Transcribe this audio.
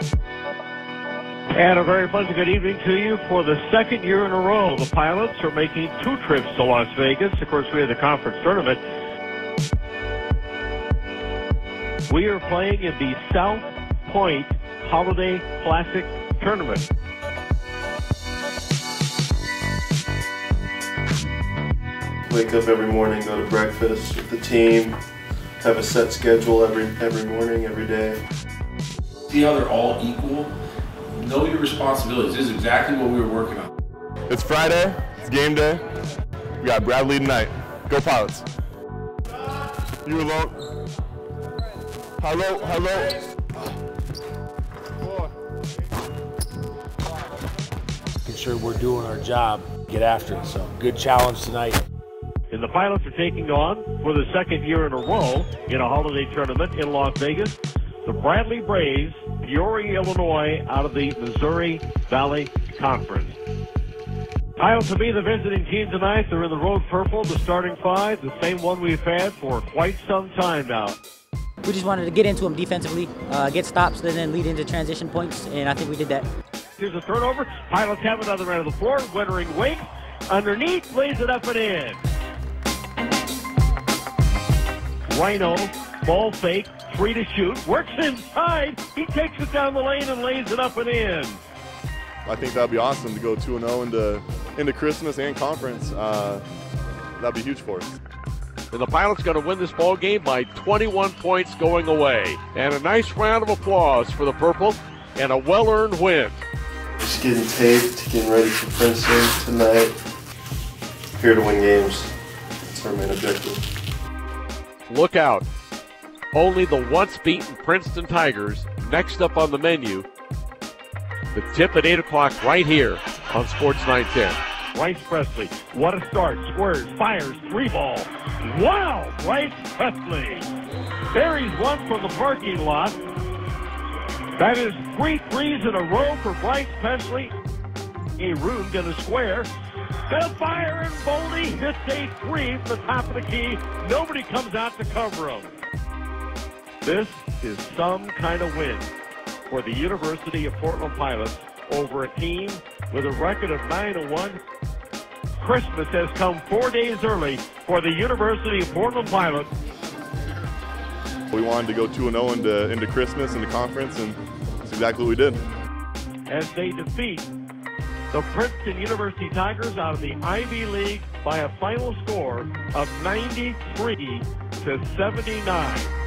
And a very pleasant good evening to you. For the second year in a row, the Pilots are making two trips to Las Vegas. Of course, we have the conference tournament. We are playing in the South Point Holiday Classic Tournament. Wake up every morning, go to breakfast with the team, have a set schedule every every morning, every day. See how they're all equal? Know your responsibilities. This is exactly what we were working on. It's Friday, it's game day. We got Bradley tonight. Go Pilots. You alone. Hello, hello. Making sure we're doing our job, get after it. So good challenge tonight. And the Pilots are taking on, for the second year in a row, in a holiday tournament in Las Vegas, the Bradley Braves, Peoria, Illinois, out of the Missouri Valley Conference. Pilots will be the visiting team tonight. They're in the road purple, the starting five, the same one we've had for quite some time now. We just wanted to get into them defensively, uh, get stops, and then lead into transition points, and I think we did that. Here's a turnover. Pilots have another end of the floor. Wintering Wake underneath, lays it up and in. Rhino, ball fake, three to shoot, works inside. He takes it down the lane and lays it up and in. I think that'd be awesome to go 2 0 into, into Christmas and conference. Uh, that'd be huge for us. And the Pilots going to win this ball game by 21 points going away. And a nice round of applause for the Purple and a well-earned win. Just getting taped, getting ready for Princeton tonight. Here to win games. That's our main objective. Look out. Only the once beaten Princeton Tigers next up on the menu. The tip at 8 o'clock right here on Sports 910. Bryce Pressley, what a start. Squares, fires, three ball. Wow, Bryce Pressley. Buries one from the parking lot. That is three threes in a row for Bryce Pressley. A room gonna square. Gonna fire and Boldy hits a three from the top of the key. Nobody comes out to cover him. This is some kind of win for the University of Portland Pilots over a team with a record of 9-1. Christmas has come four days early for the University of Portland Pilots. We wanted to go 2 0 into, into Christmas, into conference, and that's exactly what we did. As they defeat the Princeton University Tigers out of the Ivy League by a final score of 93 to 79.